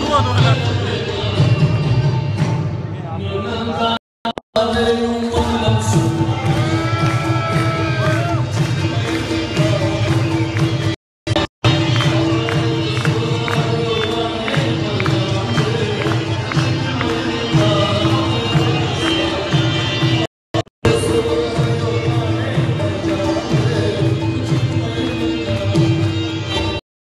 ドアな上が